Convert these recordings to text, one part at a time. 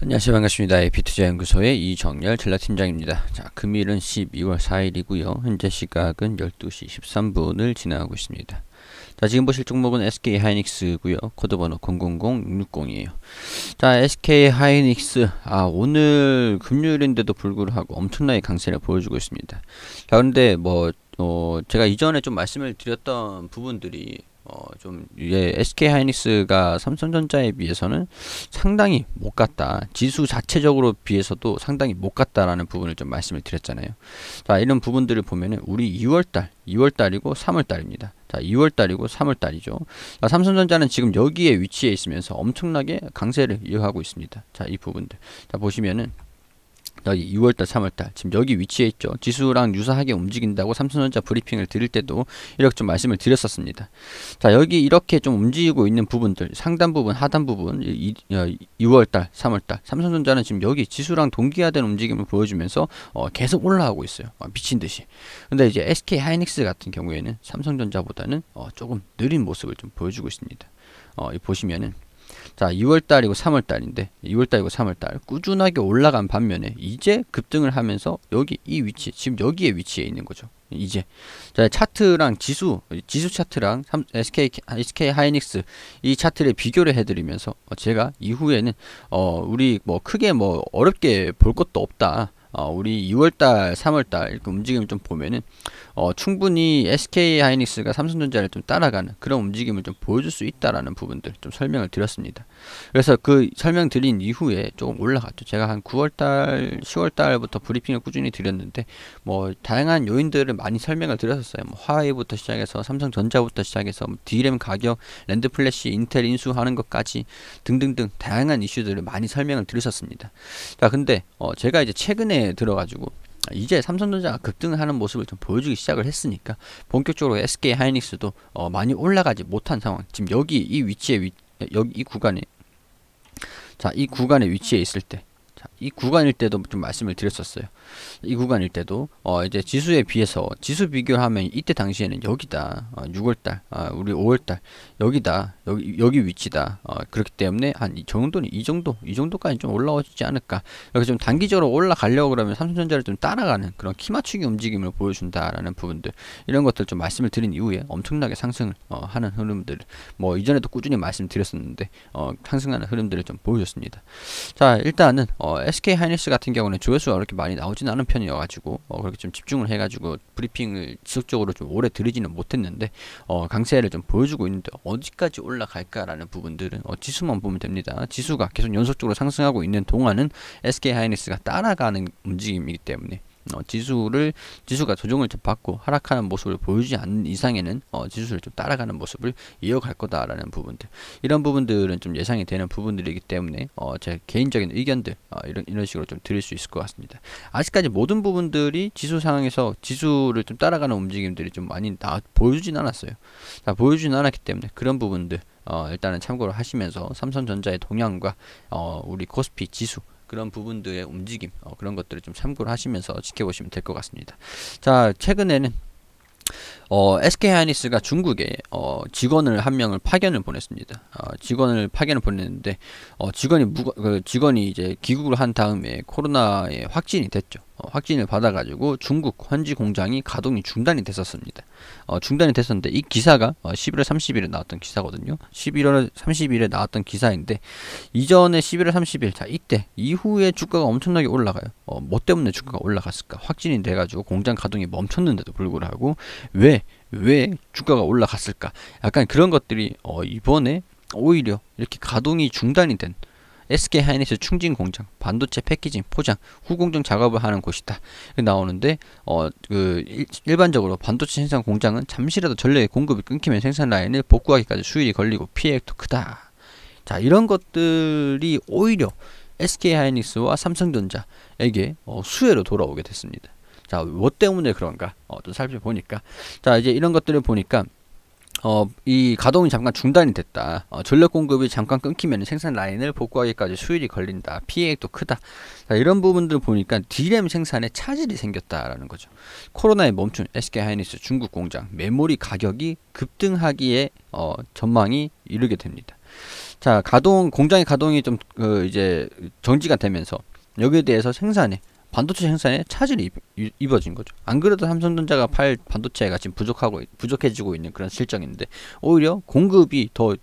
안녕하세요. 반갑습니다. 에피투자 연구소의 이정열 전략팀장입니다. 자 금일은 12월 4일이고요. 현재 시각은 12시 13분을 지나가고 있습니다. 자 지금 보실 종목은 SK 하이닉스고요. 코드번호 000660이에요. 자 SK 하이닉스. 아 오늘 금요일인데도 불구하고 엄청나게 강세를 보여주고 있습니다. 자 그런데 뭐 어, 제가 이전에 좀 말씀을 드렸던 부분들이 어, 좀, 예, SK 하이닉스가 삼성전자에 비해서는 상당히 못 갔다. 지수 자체적으로 비해서도 상당히 못 갔다라는 부분을 좀 말씀을 드렸잖아요. 자, 이런 부분들을 보면은 우리 2월 달, 2월 달이고 3월 달입니다. 자, 2월 달이고 3월 달이죠. 자, 삼성전자는 지금 여기에 위치해 있으면서 엄청나게 강세를 이어가고 있습니다. 자, 이 부분들. 자, 보시면은 여기 2월달, 3월달 지금 여기 위치해 있죠. 지수랑 유사하게 움직인다고 삼성전자 브리핑을 드릴 때도 이렇게 좀 말씀을 드렸었습니다. 자 여기 이렇게 좀 움직이고 있는 부분들 상단 부분, 하단 부분 이, 이, 2월달, 3월달 삼성전자는 지금 여기 지수랑 동기화된 움직임을 보여주면서 어, 계속 올라가고 있어요. 어, 미친 듯이. 근데 이제 SK 하이닉스 같은 경우에는 삼성전자보다는 어, 조금 느린 모습을 좀 보여주고 있습니다. 어, 보시면은 자, 2월달이고 3월달인데 2월달이고 3월달 꾸준하게 올라간 반면에 이제 급등을 하면서 여기 이 위치 지금 여기에 위치해 있는 거죠. 이제 자, 차트랑 지수 지수 차트랑 SK SK 하이닉스 이 차트를 비교를 해드리면서 제가 이후에는 어 우리 뭐 크게 뭐 어렵게 볼 것도 없다. 어, 우리 2월달, 3월달 이렇게 움직임을 좀 보면은 어, 충분히 SK 하이닉스가 삼성전자를 좀 따라가는 그런 움직임을 좀 보여줄 수 있다라는 부분들 좀 설명을 드렸습니다. 그래서 그 설명 드린 이후에 조금 올라갔죠. 제가 한 9월달, 10월달부터 브리핑을 꾸준히 드렸는데 뭐 다양한 요인들을 많이 설명을 드렸었어요. 뭐 화웨이부터 시작해서 삼성전자부터 시작해서 뭐 D램 가격, NAND flash, 인텔 인수하는 것까지 등등등 다양한 이슈들을 많이 설명을 드렸었습니다. 자, 근데 어, 제가 이제 최근에 들어가지고 이제 삼성전자가 급등하는 모습을 좀 보여주기 시작을 했으니까 본격적으로 SK 하이닉스도 어 많이 올라가지 못한 상황. 지금 여기 이 위치에 위, 여기 이 구간에 자 이 구간에 위치해 있을 때 자, 이 구간일 때도 좀 말씀을 드렸었어요. 이 구간일 때도 어 이제 지수에 비해서 지수 비교하면 이때 당시에는 여기다 어 6월달 어 우리 5월달 여기다 여기 여기 위치다 어 그렇기 때문에 한 이 정도는 이 정도 이 정도까지 좀 올라오지 않을까 이렇게 좀 단기적으로 올라가려고 그러면 삼성전자를 좀 따라가는 그런 키 맞추기 움직임을 보여준다라는 부분들 이런 것들 좀 말씀을 드린 이후에 엄청나게 상승을 어 하는 흐름들 뭐 이전에도 꾸준히 말씀드렸었는데 어 상승하는 흐름들을 좀 보여줬습니다. 자 일단은 어 SK 하이닉스 같은 경우는 조회수가 그렇게 많이 나오진 않은 편이어가지고 어 그렇게 좀 집중을 해가지고 브리핑을 지속적으로 좀 오래 드리지는 못했는데 어 강세를 좀 보여주고 있는데 어디까지 올라갈까라는 부분들은 어 지수만 보면 됩니다. 지수가 계속 연속적으로 상승하고 있는 동안은 SK 하이닉스가 따라가는 움직임이기 때문에 어, 지수를 지수가 조정을 좀 받고 하락하는 모습을 보여주지 않는 이상에는 어, 지수를 좀 따라가는 모습을 이어갈 거다라는 부분들 이런 부분들은 좀 예상이 되는 부분들이기 때문에 어, 제 개인적인 의견들 어, 이런 이런 식으로 좀 드릴 수 있을 것 같습니다. 아직까지 모든 부분들이 지수 상황에서 지수를 좀 따라가는 움직임들이 좀 많이 나, 보여주진 않았어요. 자, 보여주진 않았기 때문에 그런 부분들 어, 일단은 참고를 하시면서 삼성전자의 동향과 어, 우리 코스피 지수 그런 부분들의 움직임 어, 그런 것들을 좀 참고를 하시면서 지켜보시면 될 것 같습니다. 자 최근에는 어, SK 하이닉스가 중국에 어, 직원을 한 명을 파견을 보냈습니다. 어, 직원을 파견을 보냈는데 어, 직원이 무거, 그 직원이 이제 귀국을 한 다음에 코로나에 확진이 됐죠. 어, 확진을 받아가지고 중국 현지 공장이 가동이 중단이 됐었습니다. 어, 중단이 됐었는데 이 기사가 어, 11월 30일에 나왔던 기사거든요. 11월 30일에 나왔던 기사인데 이전에 11월 30일 자 이때 이후에 주가가 엄청나게 올라가요. 어, 뭐 때문에 주가가 올라갔을까? 확진이 돼가지고 공장 가동이 멈췄는데도 불구하고 왜 왜 주가가 올라갔을까? 약간 그런 것들이 어, 이번에 오히려 이렇게 가동이 중단이 된 SK 하이닉스 충진 공장, 반도체 패키징, 포장, 후공정 작업을 하는 곳이다. 나오는데 어 그 일반적으로 반도체 생산 공장은 잠시라도 전력의 공급이 끊기면 생산 라인을 복구하기까지 수율이 걸리고 피해액도 크다. 자 이런 것들이 오히려 SK 하이닉스와 삼성전자에게 어, 수혜로 돌아오게 됐습니다. 자, 뭐 때문에 그런가? 어, 또 살펴보니까. 자, 이제 이런 것들을 보니까 어, 이 가동이 잠깐 중단이 됐다. 어, 전력 공급이 잠깐 끊기면 생산 라인을 복구하기까지 수율이 걸린다. 피해액도 크다. 자, 이런 부분들 보니까 D램 생산에 차질이 생겼다라는 거죠. 코로나에 멈춘 SK 하이닉스 중국 공장 메모리 가격이 급등하기에 어, 전망이 이르게 됩니다. 자 가동 공장의 가동이 좀 그 이제 정지가 되면서 여기에 대해서 생산에 반도체 생산에 차질이 입, 입어진 거죠. 안 그래도 삼성전자가 팔 반도체가 지금 부족하고 부족해지고 있는 그런 실정인데 오히려 공급이 더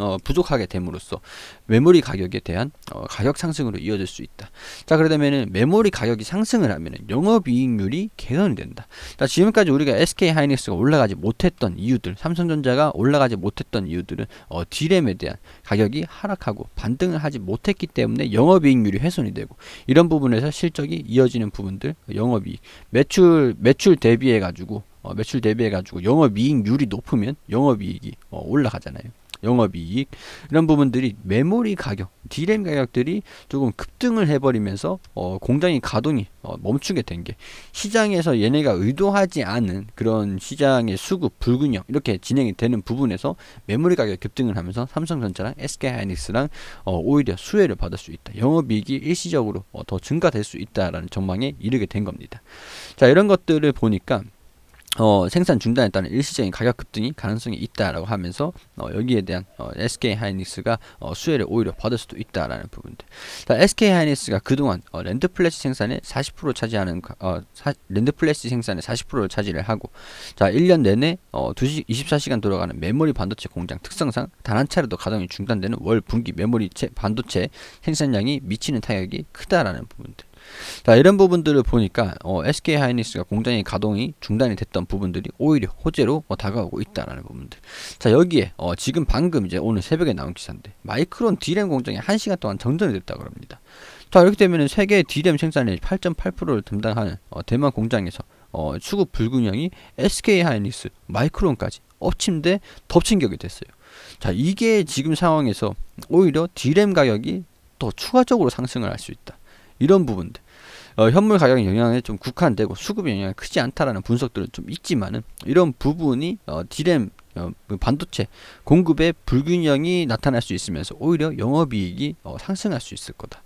어, 부족하게 됨으로써 메모리 가격에 대한 어, 가격 상승으로 이어질 수 있다. 자, 그러다면은 메모리 가격이 상승을 하면은 영업이익률이 개선이 된다. 자, 지금까지 우리가 SK 하이닉스가 올라가지 못했던 이유들, 삼성전자가 올라가지 못했던 이유들은 어, D램에 대한 가격이 하락하고 반등을 하지 못했기 때문에 영업이익률이 훼손이 되고 이런 부분에서 실적이 이어지는 부분들, 영업이익, 매출 매출 대비해 가지고 어, 매출 대비해 가지고 영업이익률이 높으면 영업이익이 어, 올라가잖아요. 영업이익 이런 부분들이 메모리 가격, 디램 가격들이 조금 급등을 해버리면서 어, 공장이 가동이 어, 멈추게 된 게 시장에서 얘네가 의도하지 않은 그런 시장의 수급 불균형 이렇게 진행이 되는 부분에서 메모리 가격 급등을 하면서 삼성전자랑 SK하이닉스랑 어, 오히려 수혜를 받을 수 있다. 영업이익이 일시적으로 어, 더 증가될 수 있다라는 전망에 이르게 된 겁니다. 자 이런 것들을 보니까 어, 생산 중단에 따른 일시적인 가격 급등이 가능성이 있다라고 하면서 어, 여기에 대한 어, SK 하이닉스가 어, 수혜를 오히려 받을 수도 있다라는 부분들. 자, SK 하이닉스가 그동안 어, NAND flash 생산에 40% 차지하는 어, 사, NAND flash 생산에 40%를 차지를 하고 자, 1년 내내 어, 2시, 24시간 돌아가는 메모리 반도체 공장 특성상 단 한 차례도 가동이 중단되는 월 분기 메모리 반도체 생산량이 미치는 타격이 크다라는 부분들. 자 이런 부분들을 보니까 어, SK 하이닉스가 공장의 가동이 중단이 됐던 부분들이 오히려 호재로 어, 다가오고 있다라는 부분들. 자 여기에 어, 지금 방금 이제 오늘 새벽에 나온 기사인데 마이크론 D램 공장이 1시간 동안 정전이 됐다고 합니다. 자 이렇게 되면 세계 D램 생산의 8.8%를 담당하는 어, 대만 공장에서 어, 수급 불균형이 SK 하이닉스, 마이크론까지 엎침대 덮친 격이 됐어요. 자 이게 지금 상황에서 오히려 D램 가격이 더 추가적으로 상승을 할 수 있다. 이런 부분들 어, 현물 가격 영향에 좀 국한되고 수급의 영향이 크지 않다라는 분석들은 좀 있지만은 이런 부분이 어, 디램 어, 그 반도체 공급의 불균형이 나타날 수 있으면서 오히려 영업이익이 어, 상승할 수 있을 거다.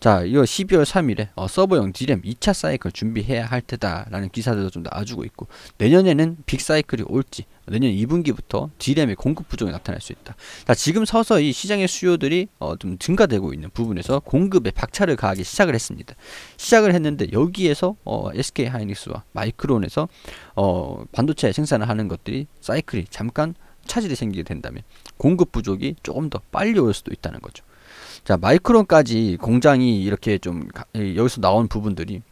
자, 이거 12월 3일에 어, 서버용 디램 2차 사이클 준비해야 할 테다라는 기사들도 좀 나와주고 있고 내년에는 빅 사이클이 올지 내년 2분기부터 디램의 공급 부족이 나타날 수 있다. 자, 지금 서서히 시장의 수요들이 어, 좀 증가되고 있는 부분에서 공급에 박차를 가하기 시작을 했습니다. 시작을 했는데 여기에서 어, SK 하이닉스와 마이크론에서 어, 반도체 생산을 하는 것들이 사이클이 잠깐 차질이 생기게 된다면 공급 부족이 조금 더 빨리 올 수도 있다는 거죠. 자 마이크론까지 공장이 이렇게 좀 여기서 나온 부분들이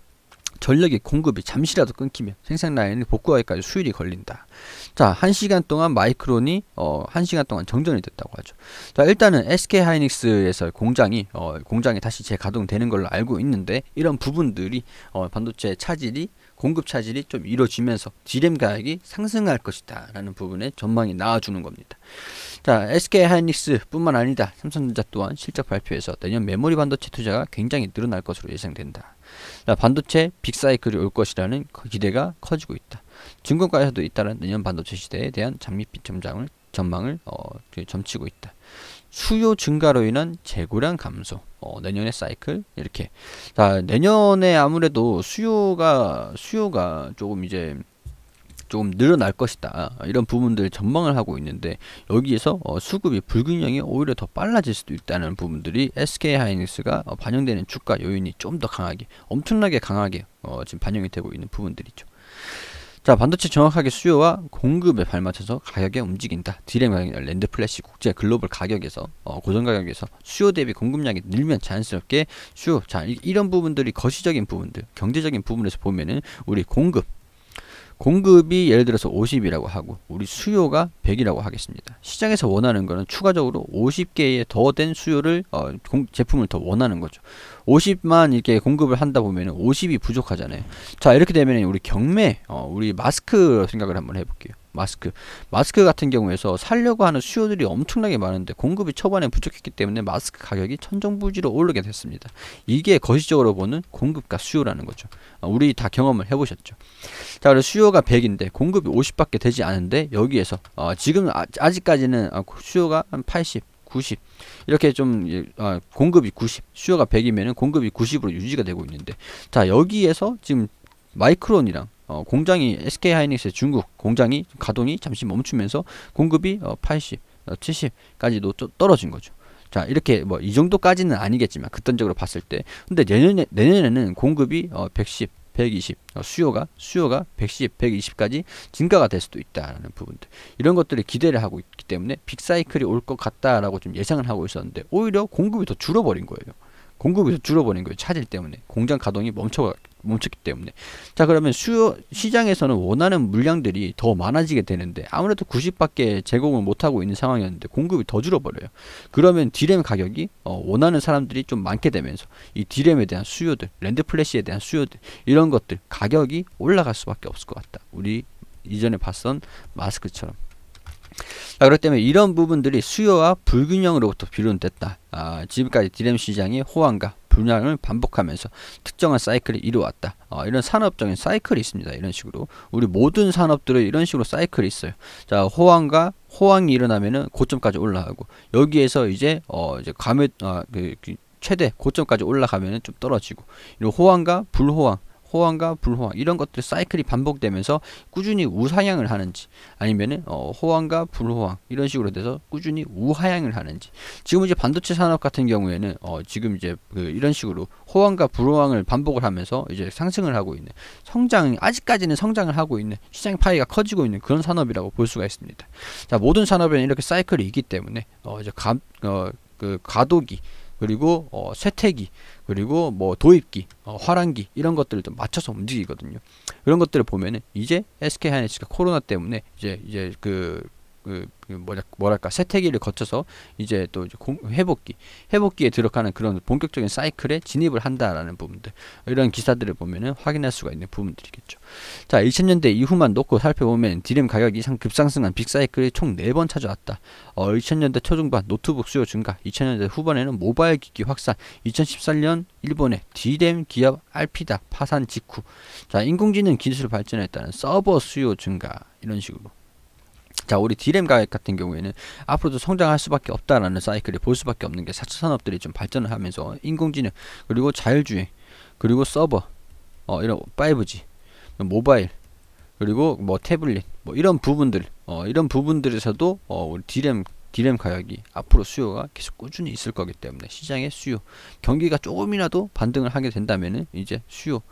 전력의 공급이 잠시라도 끊기면 생산 라인의 복구하기까지 수율이 걸린다. 자, 1시간 동안 마이크론이 어 1시간 동안 정전이 됐다고 하죠. 자, 일단은 SK 하이닉스에서 공장이 어 공장이 다시 재가동되는 걸로 알고 있는데 이런 부분들이 어 반도체 차질이 공급 차질이 좀 이루어지면서 디램 가격이 상승할 것이다 라는 부분에 전망이 나와주는 겁니다. 자, SK 하이닉스 뿐만 아니다. 삼성전자 또한 실적 발표에서 내년 메모리 반도체 투자가 굉장히 늘어날 것으로 예상된다. 자, 반도체 빅사이클이 올 것이라는 기대가 커지고 있다. 증권가에서도 잇따른 내년 반도체 시대에 대한 장밋빛 전망을 어, 그 점치고 있다. 수요 증가로 인한 재고량 감소. 어, 내년의 사이클 이렇게. 자, 내년에 아무래도 수요가 수요가 조금 이제 조금 늘어날 것이다. 이런 부분들 전망을 하고 있는데 여기에서 어, 수급이 불균형이 오히려 더 빨라질 수도 있다는 부분들이 SK 하이닉스가 어, 반영되는 주가 요인이 좀 더 강하게 엄청나게 강하게 어, 지금 반영이 되고 있는 부분들이죠. 자 반도체 정확하게 수요와 공급에 발맞춰서 가격에 움직인다. D램 가격 NAND flash 국제 글로벌 가격에서 어, 고정 가격에서 수요 대비 공급량이 늘면 자연스럽게 수요 자 이, 이런 부분들이 거시적인 부분들 경제적인 부분에서 보면은 우리 공급 공급이 예를 들어서 50이라고 하고 우리 수요가 100이라고 하겠습니다. 시장에서 원하는 거는 추가적으로 50개의 더 된 수요를 어, 공, 제품을 더 원하는 거죠. 50만 이렇게 공급을 한다 보면 50이 부족하잖아요. 자 이렇게 되면 우리 경매 어, 우리 마스크 생각을 한번 해볼게요. 마스크 마스크 같은 경우에서 살려고 하는 수요들이 엄청나게 많은데 공급이 초반에 부족했기 때문에 마스크 가격이 천정부지로 오르게 됐습니다. 이게 거시적으로 보는 공급과 수요라는 거죠. 어, 우리 다 경험을 해보셨죠. 자, 그래서 수요가 100인데 공급이 50밖에 되지 않은데 여기에서 어, 지금 아, 직까지는 어, 수요가 한 80, 90 이렇게 좀 어, 공급이 90, 수요가 100이면은 공급이 90으로 유지가 되고 있는데 자 여기에서 지금 마이크론이랑 어, 공장이 SK 하이닉스 중국 공장이 가동이 잠시 멈추면서 공급이 어, 80, 70까지도 좀 떨어진 거죠. 자 이렇게 뭐 이 정도까지는 아니겠지만 극단적으로 봤을 때 근데 내년에 내년에는 공급이 어 110, 120 어, 수요가 수요가 110, 120까지 증가가 될 수도 있다라는 부분들 이런 것들을 기대를 하고 있기 때문에 big 사이클이 올 것 같다라고 좀 예상을 하고 있었는데 오히려 공급이 더 줄어버린 거예요. 공급이 더 줄어버린 거예요. 차질 때문에 공장 가동이 멈춰 멈췄기 때문에. 자 그러면 수요 시장에서는 원하는 물량들이 더 많아지게 되는데 아무래도 90밖에 제공을 못하고 있는 상황이었는데 공급이 더 줄어버려요. 그러면 D램 가격이 어, 원하는 사람들이 좀 많게 되면서 이 D램에 대한 수요들 NAND flash에 대한 수요들 이런 것들 가격이 올라갈 수밖에 없을 것 같다. 우리 이전에 봤던 마스크처럼 자, 그렇기 때문에 이런 부분들이 수요와 불균형으로부터 비롯됐다. 아, 지금까지 디램 시장이 호황과 분양을 반복하면서 특정한 사이클이 이루어왔다. 어, 이런 산업적인 사이클이 있습니다. 이런 식으로 우리 모든 산업들은 이런 식으로 사이클이 있어요. 자 호황과 호황이 일어나면은 고점까지 올라가고 여기에서 이제 어 이제 감액 어, 그, 그 최대 고점까지 올라가면은 좀 떨어지고 이런 호황과 불호황 호황과 불호황 이런 것들 사이클이 반복되면서 꾸준히 우상향을 하는지 아니면은 어, 호황과 불호황 이런 식으로 돼서 꾸준히 우하향을 하는지 지금 이제 반도체 산업 같은 경우에는 어, 지금 이제 그 이런 식으로 호황과 불호황을 반복을 하면서 이제 상승을 하고 있는 성장 아직까지는 성장을 하고 있는 시장 파이가 커지고 있는 그런 산업이라고 볼 수가 있습니다. 자 모든 산업에는 이렇게 사이클이 있기 때문에 어, 이제 감, 어, 그 가도기 그리고 어, 쇠퇴기 그리고 뭐 도입기 어, 화랑기 이런 것들을 좀 맞춰서 움직이거든요. 그런 것들을 보면은 이제 SK 하이닉스가 코로나 때문에 이제 이제 그, 그, 그 뭐랄, 뭐랄까 세태기를 거쳐서 이제 또 이제 공, 회복기 회복기에 들어가는 그런 본격적인 사이클에 진입을 한다라는 부분들 이런 기사들을 보면은 확인할 수가 있는 부분들이겠죠. 자 2000년대 이후만 놓고 살펴보면 디램 가격이 상 급상승한 빅사이클이 총 4번 찾아왔다. 어, 2000년대 초중반 노트북 수요 증가 2000년대 후반에는 모바일 기기 확산 2014년 일본의 D램 기업 엘피다 파산 직후 자 인공지능 기술 발전에 따른 서버 수요 증가 이런 식으로 자, 우리 D램 가격 같은 경우에는 앞으로도 성장할 수밖에 없다라는 사이클을 볼 수밖에 없는 게 4차 산업들이 좀 발전을 하면서 인공지능 그리고 자율주행 그리고 서버 어, 이런 5G 모바일 그리고 뭐 태블릿 뭐 이런 부분들 어, 이런 부분들에서도 어, 우리 디램 디램 가격이 앞으로 수요가 계속 꾸준히 있을 거기 때문에 시장의 수요 경기가 조금이라도 반등을 하게 된다면은 이제 수요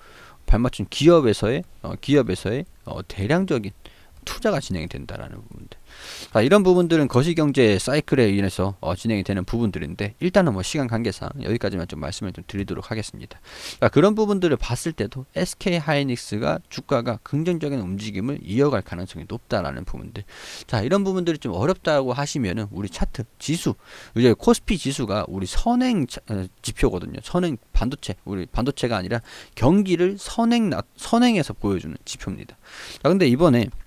발맞춘 기업에서의 어, 기업에서의 어, 대량적인 투자가 진행이 된다라는 부분들. 자, 이런 부분들은 거시경제 사이클에 인해서 어, 진행이 되는 부분들인데 일단은 뭐 시간 관계상 여기까지만 좀 말씀을 좀 드리도록 하겠습니다. 자, 그런 부분들을 봤을 때도 SK 하이닉스가 주가가 긍정적인 움직임을 이어갈 가능성이 높다라는 부분들. 자, 이런 부분들이 좀 어렵다고 하시면은 우리 차트 지수 이제 코스피 지수가 우리 선행 어, 지표거든요. 선행 반도체 우리 반도체가 아니라 경기를 선행 선행해서 보여주는 지표입니다. 자, 근데 이번에 어,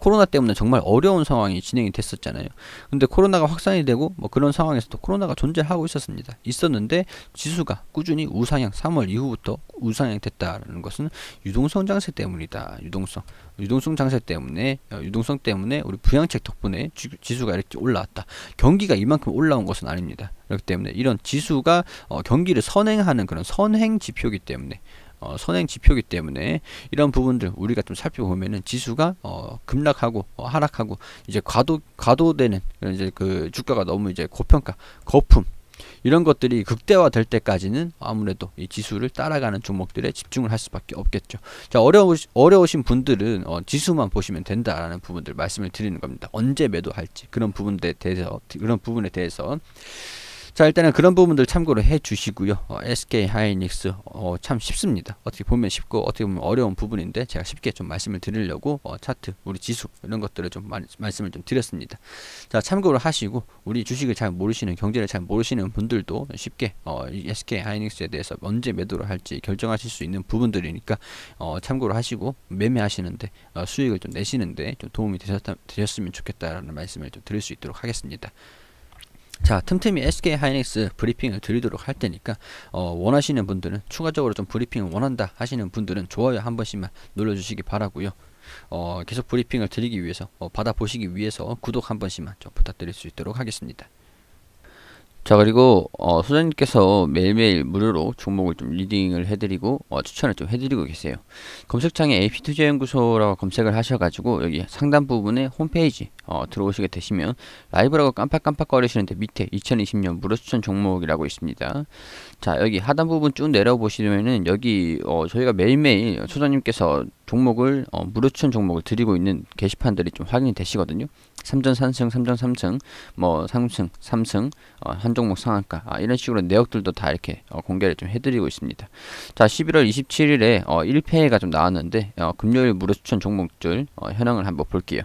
코로나 때문에 정말 어려운 상황이 진행이 됐었잖아요. 근데 코로나가 확산이 되고 뭐 그런 상황에서도 코로나가 존재하고 있었습니다. 있었는데 지수가 꾸준히 우상향 3월 이후부터 우상향 됐다는 것은 유동성 장세 때문이다. 유동성 유동성 장세 때문에 어, 유동성 때문에 우리 부양책 덕분에 지수가 이렇게 올라왔다. 경기가 이만큼 올라온 것은 아닙니다. 그렇기 때문에 이런 지수가 어, 경기를 선행하는 그런 선행 지표이기 때문에 어, 선행 지표이기 때문에 이런 부분들 우리가 좀 살펴보면은 지수가 어, 급락하고 어, 하락하고 이제 과도 과도되는 이제 그 주가가 너무 이제 고평가 거품 이런 것들이 극대화될 때까지는 아무래도 이 지수를 따라가는 종목들에 집중을 할 수밖에 없겠죠. 자 어려우 어려우신 분들은 어, 지수만 보시면 된다라는 부분들 말씀을 드리는 겁니다. 언제 매도할지 그런 부분에 대해서 그런 부분에 대해서 자 일단은 그런 부분들 참고로 해 주시고요. 어, SK 하이닉스 어, 참 쉽습니다. 어떻게 보면 쉽고 어떻게 보면 어려운 부분인데 제가 쉽게 좀 말씀을 드리려고 어, 차트 우리 지수 이런 것들을 좀 마, 말씀을 좀 드렸습니다. 자 참고로 하시고 우리 주식을 잘 모르시는 경제를 잘 모르시는 분들도 쉽게 어, SK 하이닉스에 대해서 언제 매도를 할지 결정하실 수 있는 부분들이니까 어, 참고로 하시고 매매하시는데 어, 수익을 좀 내시는데 좀 도움이 되셨다, 되셨으면 좋겠다라는 말씀을 좀 드릴 수 있도록 하겠습니다 자 틈틈이 SK 하이닉스 브리핑을 드리도록 할 테니까 어, 원하시는 분들은 추가적으로 좀 브리핑을 원한다 하시는 분들은 좋아요 한 번씩만 눌러주시기 바라고요. 어, 계속 브리핑을 드리기 위해서 어, 받아보시기 위해서 구독 한 번씩만 좀 부탁드릴 수 있도록 하겠습니다 자 그리고 어, 소장님께서 매일매일 무료로 종목을 좀 리딩을 해드리고 어, 추천을 좀 해드리고 계세요. 검색창에 AP투자연구소라고 검색을 하셔가지고 여기 상단 부분에 홈페이지 어, 들어오시게 되시면 라이브라고 깜빡깜빡 거리시는데 밑에 2020년 무료 추천 종목이라고 있습니다. 자 여기 하단 부분 쭉 내려보시면은 여기 어, 저희가 매일매일 소장님께서 종목을 어, 무료 추천 종목을 드리고 있는 게시판들이 좀 확인이 되시거든요. 3전 3승, 3전 3승, 뭐 3승, 3승, 어, 한 종목 상한가 아, 이런 식으로 내역들도 다 이렇게 어, 공개를 좀 해드리고 있습니다. 자, 11월 27일에 어, 1패가 좀 나왔는데 어, 금요일 무료 추천 종목들 어, 현황을 한번 볼게요.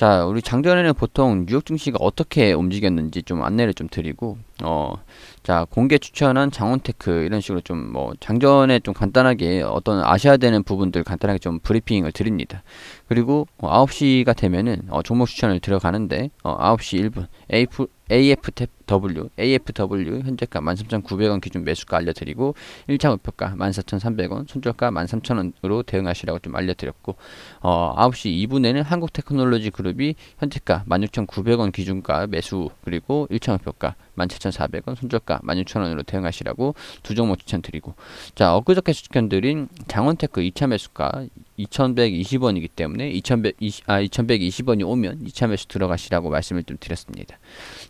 자, 우리 장전에는 보통 뉴욕 증시가 어떻게 움직였는지 좀 안내를 좀 드리고 어, 자, 공개 추천한 장원테크 이런 식으로 좀뭐 장전에 좀 간단하게 어떤 아셔야 되는 부분들 간단하게 좀 브리핑을 드립니다. 그리고 어, 9시가 되면은 어, 종목 추천을 들어가는데 어, 9시 1분 AF, AFW, AFW 현재가 13,900원 기준 매수가 알려드리고 1차 목표가 14,300원, 손절가 13,000원으로 대응하시라고 좀 알려드렸고 어, 9시 2분에는 한국테크놀로지 그룹이 현재가 16,900원 기준가 매수 그리고 1차 목표가 17,400원, 손절가 16,000원으로 대응하시라고 두 종목 추천드리고 자 엊그저께 추천드린 장원테크 2차 매수가 2120원이기 때문에 2120, 아, 2120원이 오면 2차 매수 들어가시라고 말씀을 좀 드렸습니다.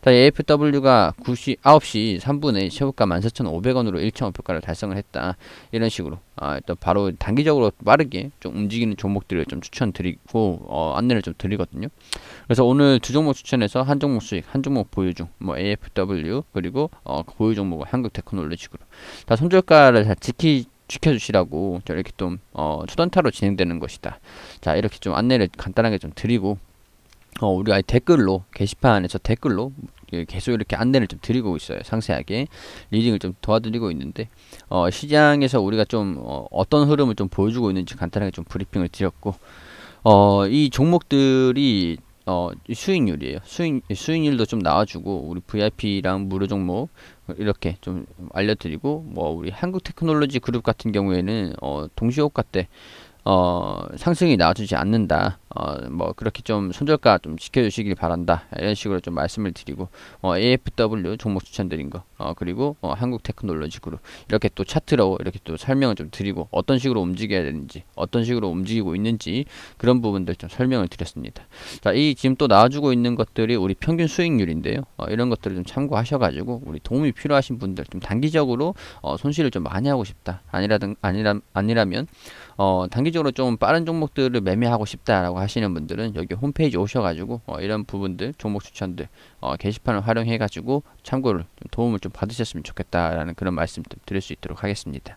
자, AFW가 9시, 9시 3분에 최고가 14,500원으로 1차 목표가를 달성을 했다. 이런 식으로 아, 일단 바로 단기적으로 빠르게 좀 움직이는 종목들을 좀 추천드리고 어, 안내를 좀 드리거든요. 그래서 오늘 두 종목 추천해서 한 종목 수익, 한 종목 보유 중, 뭐 AFW 그리고 어, 보유 종목은 한국 테크놀로지구로 다 손절가를 다 지키 지켜주시라고 이렇게 좀 어, 초단타로 진행되는 것이다. 자 이렇게 좀 안내를 간단하게 좀 드리고 어, 우리 아예 댓글로 게시판에서 댓글로 계속 이렇게 안내를 좀 드리고 있어요. 상세하게 리딩을 좀 도와드리고 있는데 어, 시장에서 우리가 좀 어, 어떤 흐름을 좀 보여주고 있는지 간단하게 좀 브리핑을 드렸고 어, 이 종목들이 어, 수익률이에요. 수익, 수익률도 좀 나와주고, 우리 VIP랑 무료 종목, 이렇게 좀 알려드리고, 뭐, 우리 한국 테크놀로지 그룹 같은 경우에는, 어, 동시호가 때, 어, 상승이 나와주지 않는다. 어, 뭐 그렇게 좀 손절가 좀 지켜주시길 바란다. 이런 식으로 좀 말씀을 드리고 어, AFW 종목 추천드린 거 어, 그리고 어, 한국 테크놀로지 그룹 이렇게 또 차트로 이렇게 또 설명을 좀 드리고 어떤 식으로 움직여야 되는지 어떤 식으로 움직이고 있는지 그런 부분들 좀 설명을 드렸습니다. 자, 이 지금 또 나와주고 있는 것들이 우리 평균 수익률인데요. 어, 이런 것들을 좀 참고하셔가지고 우리 도움이 필요하신 분들 좀 단기적으로 어, 손실을 좀 많이 하고 싶다. 아니라든 아니라 아니라면 어, 단기적으로 좀 빠른 종목들을 매매하고 싶다라고 하시는 분들은 여기 홈페이지 오셔가지고 어, 이런 부분들 종목 추천들 어, 게시판을 활용해가지고 참고를 좀 도움을 좀 받으셨으면 좋겠다라는 그런 말씀 좀 드릴 수 있도록 하겠습니다.